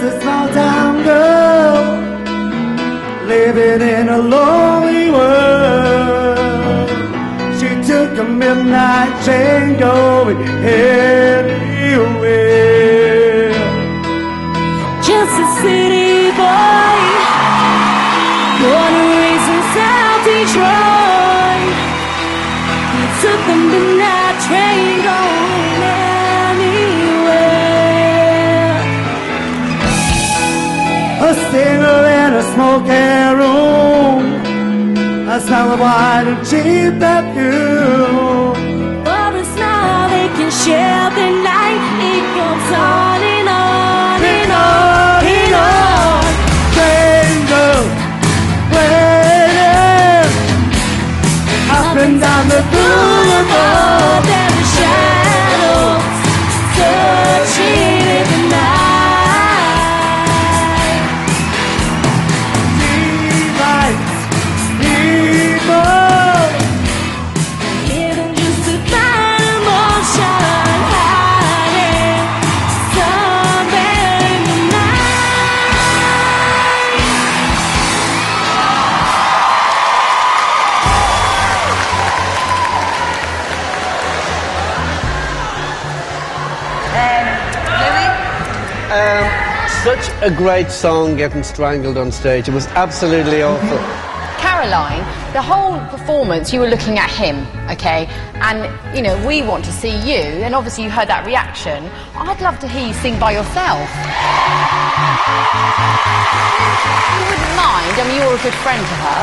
just a small town girl living in a lonely world. She took a midnight train going anywhere. Just a city boy, born and raised in South Detroit. He took the midnight A singer in a smoky room. A smell of wine and cheap perfume. For a smile they can share the night. It goes on and on and on and on. Stranger waiting up and down the boulevard. Um, such a great song getting strangled on stage. It was absolutely awful. Caroline, the whole performance, you were looking at him, okay? And, you know, we want to see you, and obviously you heard that reaction. I'd love to hear you sing by yourself. You wouldn't mind? I mean, you're a good friend to her.